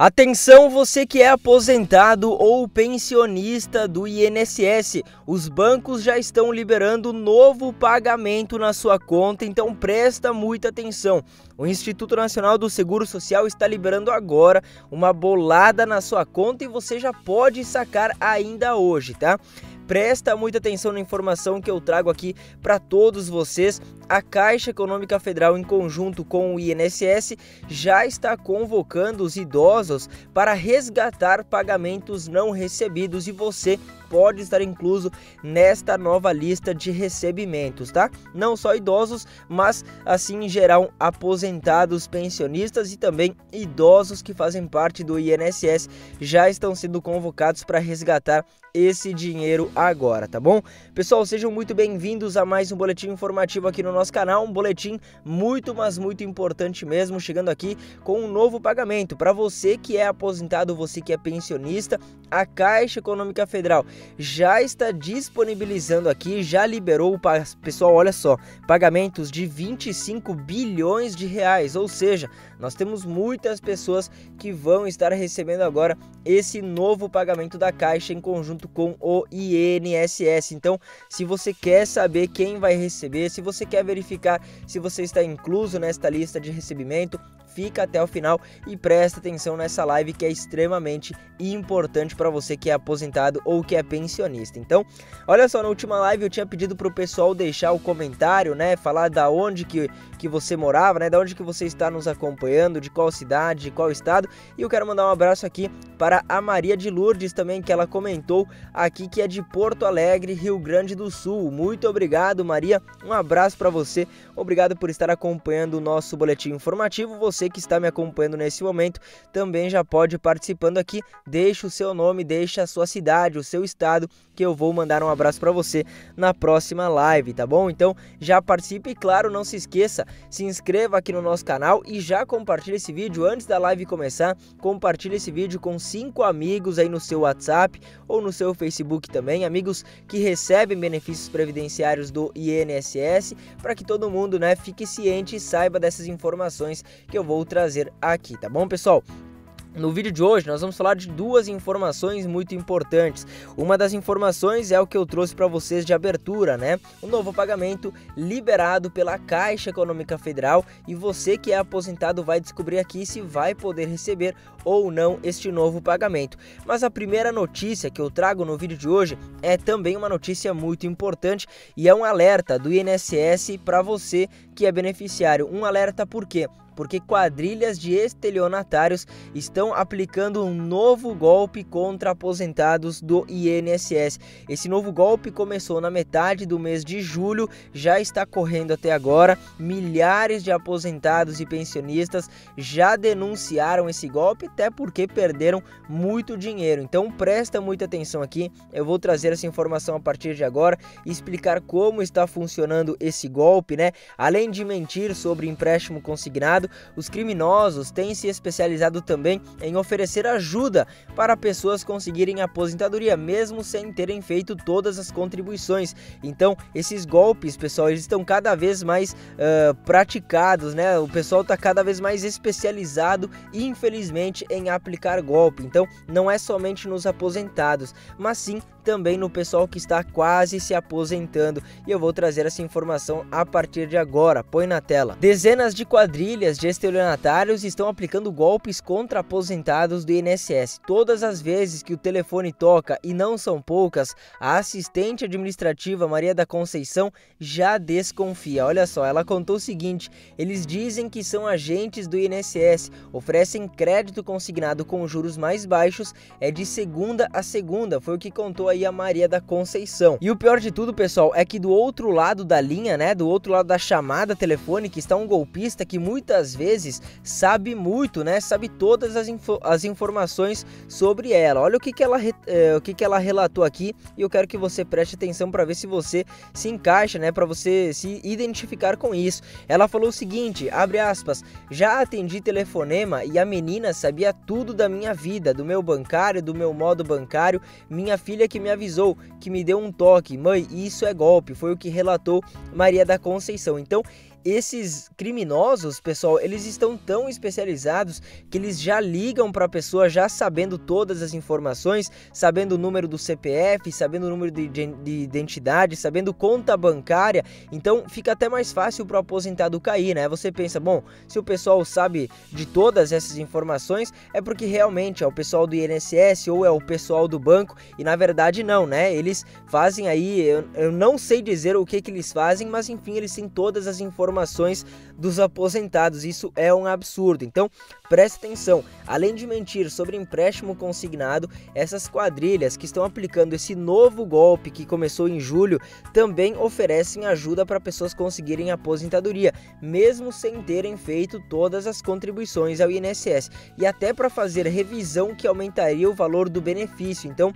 Atenção você que é aposentado ou pensionista do INSS, os bancos já estão liberando novo pagamento na sua conta, então presta muita atenção. O Instituto Nacional do Seguro Social está liberando agora uma bolada na sua conta e você já pode sacar ainda hoje, tá? Presta muita atenção na informação que eu trago aqui para todos vocês. A Caixa Econômica Federal, em conjunto com o INSS, já está convocando os idosos para resgatar pagamentos não recebidos e você pode estar incluso nesta nova lista de recebimentos, tá? Não só idosos, mas assim em geral aposentados, pensionistas e também idosos que fazem parte do INSS já estão sendo convocados para resgatar esse dinheiro agora, tá bom? Pessoal, sejam muito bem-vindos a mais um boletim informativo aqui no nosso canal, um boletim muito, mas muito importante mesmo, chegando aqui com um novo pagamento para você que é aposentado, você que é pensionista, a Caixa Econômica Federal já está disponibilizando aqui, já liberou, pessoal, olha só, pagamentos de 25 bilhões de reais, ou seja, nós temos muitas pessoas que vão estar recebendo agora esse novo pagamento da Caixa em conjunto com o INSS. Então, se você quer saber quem vai receber, se você quer verificar se você está incluso nesta lista de recebimento, fica até o final e presta atenção nessa live que é extremamente importante para você que é aposentado ou que é pensionista. Então, olha só, na última live eu tinha pedido para o pessoal deixar o comentário, né, falar da onde que, que você morava, né, da onde que você está nos acompanhando, de qual cidade, de qual estado, e eu quero mandar um abraço aqui para a Maria de Lourdes também, que ela comentou aqui que é de Porto Alegre, Rio Grande do Sul. Muito obrigado, Maria. Um abraço para você. Obrigado por estar acompanhando o nosso boletim informativo. Você que está me acompanhando nesse momento também já pode ir participando aqui. Deixe o seu nome, deixe a sua cidade, o seu estado, que eu vou mandar um abraço para você na próxima live, tá bom? Então já participe e claro, não se esqueça, se inscreva aqui no nosso canal e já compartilhe esse vídeo antes da live começar. Compartilhe esse vídeo com cinco amigos aí no seu WhatsApp ou no seu Facebook também, amigos que recebem benefícios previdenciários do INSS, para que todo mundo, né, fique ciente e saiba dessas informações que eu vou trazer aqui, tá bom, pessoal? No vídeo de hoje nós vamos falar de duas informações muito importantes. Uma das informações é o que eu trouxe para vocês de abertura, né? O novo pagamento liberado pela Caixa Econômica Federal e você que é aposentado vai descobrir aqui se vai poder receber ou não este novo pagamento. Mas a primeira notícia que eu trago no vídeo de hoje é também uma notícia muito importante e é um alerta do INSS para você que é beneficiário. Um alerta por quê? Porque quadrilhas de estelionatários estão aplicando um novo golpe contra aposentados do INSS. Esse novo golpe começou na metade do mês de julho, já está correndo até agora. Milhares de aposentados e pensionistas já denunciaram esse golpe, até porque perderam muito dinheiro. Então presta muita atenção aqui. Eu vou trazer essa informação a partir de agora e explicar como está funcionando esse golpe, né? Além de mentir sobre empréstimo consignado, os criminosos têm se especializado também em oferecer ajuda para pessoas conseguirem aposentadoria, mesmo sem terem feito todas as contribuições. Então, esses golpes, pessoal, eles estão cada vez mais uh, praticados, né? O pessoal está cada vez mais especializado, infelizmente, em aplicar golpe. Então, não é somente nos aposentados, mas sim também no pessoal que está quase se aposentando. E eu vou trazer essa informação a partir de agora. Põe na tela. Dezenas de quadrilhas de estelionatários estão aplicando golpes contra aposentados do INSS. Todas as vezes que o telefone toca, e não são poucas, a assistente administrativa Maria da Conceição já desconfia. Olha só, ela contou o seguinte: eles dizem que são agentes do INSS, oferecem crédito consignado com juros mais baixos, é de segunda a segunda, foi o que contou aí a Maria da Conceição. E o pior de tudo, pessoal, é que do outro lado da linha, né, do outro lado da chamada telefônica está um golpista que muitas vezes sabe muito, né, sabe todas as, info as informações sobre ela. Olha o que, que, ela, é, o que, que ela relatou aqui e eu quero que você preste atenção para ver se você se encaixa, né, para você se identificar com isso. Ela falou o seguinte, abre aspas, já atendi telefonema e a menina sabia tudo da minha vida, do meu bancário, do meu modo bancário, minha filha que me me avisou, que me deu um toque. Mãe, isso é golpe, foi o que relatou Maria da Conceição. Então, esses criminosos, pessoal, eles estão tão especializados que eles já ligam para a pessoa já sabendo todas as informações, sabendo o número do CPF, sabendo o número de, de identidade, sabendo conta bancária. Então fica até mais fácil para o aposentado cair, né? Você pensa, bom, se o pessoal sabe de todas essas informações, é porque realmente é o pessoal do INSS ou é o pessoal do banco e na verdade não, né? Eles fazem aí, eu, eu não sei dizer o que que eles fazem, mas enfim, eles têm todas as informações dos aposentados. Isso é um absurdo. Então, preste atenção. Além de mentir sobre empréstimo consignado, essas quadrilhas que estão aplicando esse novo golpe que começou em julho também oferecem ajuda para pessoas conseguirem aposentadoria, mesmo sem terem feito todas as contribuições ao INSS e até para fazer revisão que aumentaria o valor do benefício. Então,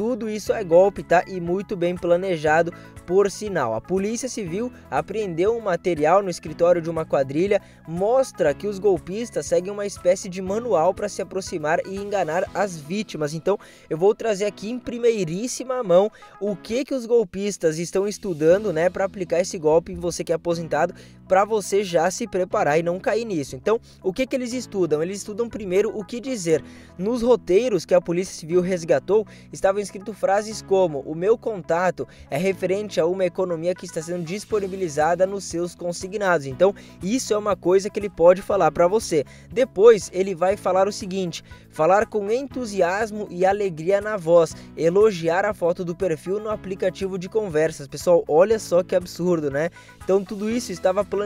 tudo isso é golpe, tá? E muito bem planejado, por sinal. A Polícia Civil apreendeu um material no escritório de uma quadrilha, mostra que os golpistas seguem uma espécie de manual para se aproximar e enganar as vítimas. Então, eu vou trazer aqui em primeiríssima mão o que que os golpistas estão estudando, né, para aplicar esse golpe em você que é aposentado, para você já se preparar e não cair nisso. Então, o que que eles estudam? Eles estudam primeiro o que dizer. Nos roteiros que a Polícia Civil resgatou, estavam escrito frases como: "O meu contato é referente a uma economia que está sendo disponibilizada nos seus consignados". Então, isso é uma coisa que ele pode falar para você. Depois, ele vai falar o seguinte: falar com entusiasmo e alegria na voz, elogiar a foto do perfil no aplicativo de conversas. Pessoal, olha só que absurdo, né? Então, tudo isso estava planejado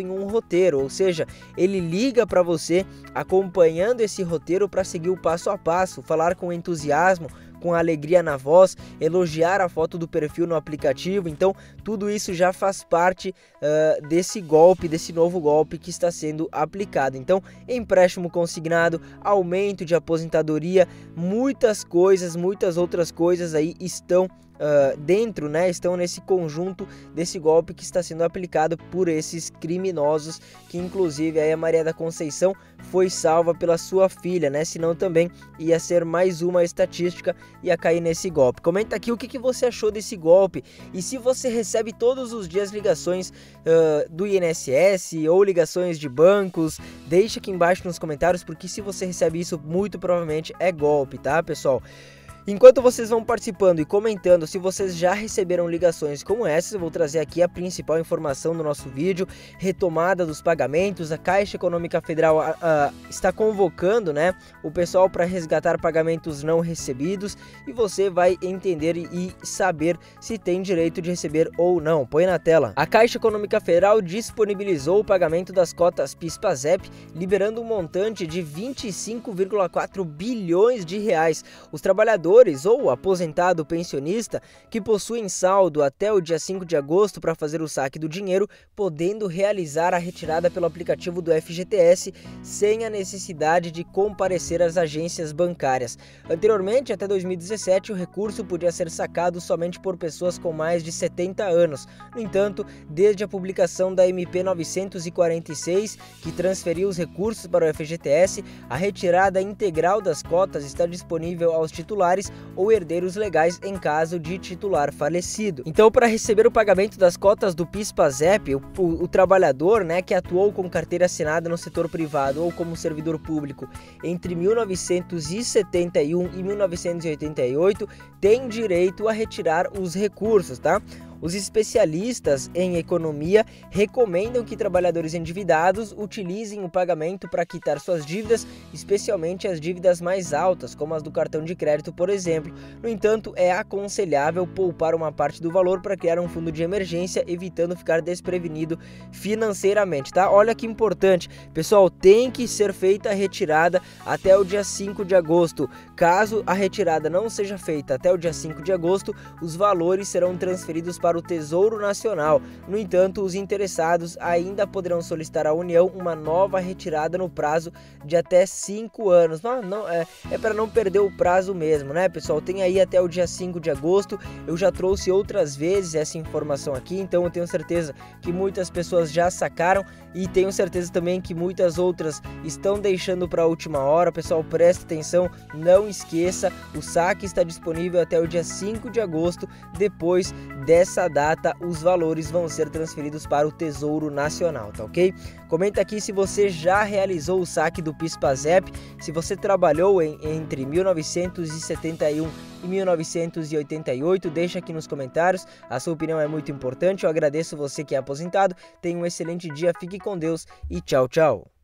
em um roteiro, ou seja, ele liga para você acompanhando esse roteiro para seguir o passo a passo, falar com entusiasmo, com alegria na voz, elogiar a foto do perfil no aplicativo. Então, tudo isso já faz parte uh, desse golpe, desse novo golpe que está sendo aplicado. Então, empréstimo consignado, aumento de aposentadoria, muitas coisas, muitas outras coisas aí estão uh, dentro, né, estão nesse conjunto desse golpe que está sendo aplicado por esses criminosos, que inclusive aí a Maria da Conceição foi salva pela sua filha, né? Senão também ia ser mais uma estatística ia cair nesse golpe. Comenta aqui o que, que você achou desse golpe e se você recebe todos os dias ligações uh, do INSS ou ligações de bancos, deixa aqui embaixo nos comentários porque se você recebe isso muito provavelmente é golpe, tá, pessoal? Enquanto vocês vão participando e comentando se vocês já receberam ligações como essas, eu vou trazer aqui a principal informação do nosso vídeo, retomada dos pagamentos. A Caixa Econômica Federal está convocando né, o pessoal para resgatar pagamentos não recebidos e você vai entender e saber se tem direito de receber ou não. Põe na tela. A Caixa Econômica Federal disponibilizou o pagamento das cotas PIS/PASEP, liberando um montante de 25,4 bilhões de reais. Os trabalhadores trabalhadores ou aposentado pensionista que possuem saldo até o dia 5 de agosto para fazer o saque do dinheiro, podendo realizar a retirada pelo aplicativo do FGTS sem a necessidade de comparecer às agências bancárias. Anteriormente, até 2017, o recurso podia ser sacado somente por pessoas com mais de 70 anos. No entanto, desde a publicação da MP 946, que transferiu os recursos para o FGTS, a retirada integral das cotas está disponível aos titulares ou herdeiros legais em caso de titular falecido. Então, para receber o pagamento das cotas do PIS/PASEP, o, o, o trabalhador, né, que atuou com carteira assinada no setor privado ou como servidor público entre 1971 e 1988 tem direito a retirar os recursos, tá? Os especialistas em economia recomendam que trabalhadores endividados utilizem o pagamento para quitar suas dívidas, especialmente as dívidas mais altas, como as do cartão de crédito, por exemplo. No entanto, é aconselhável poupar uma parte do valor para criar um fundo de emergência, evitando ficar desprevenido financeiramente, tá? Olha que importante, pessoal, tem que ser feita a retirada até o dia 5 de agosto. Caso a retirada não seja feita até o dia 5 de agosto, os valores serão transferidos para para o Tesouro Nacional. No entanto, os interessados ainda poderão solicitar à União uma nova retirada no prazo de até 5 anos. Não, não, é, é para não perder o prazo mesmo, né, pessoal? Tem aí até o dia 5 de agosto. Eu já trouxe outras vezes essa informação aqui, então eu tenho certeza que muitas pessoas já sacaram e tenho certeza também que muitas outras estão deixando para a última hora. Pessoal, preste atenção, não esqueça, o saque está disponível até o dia 5 de agosto, depois dessa dessa data os valores vão ser transferidos para o Tesouro Nacional, tá ok? Comenta aqui se você já realizou o saque do PIS/PASEP, se você trabalhou em, entre 1971 e 1988, deixa aqui nos comentários. A sua opinião é muito importante. Eu agradeço você que é aposentado. Tenha um excelente dia, fique com Deus e tchau, tchau.